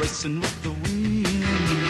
racing with the wind.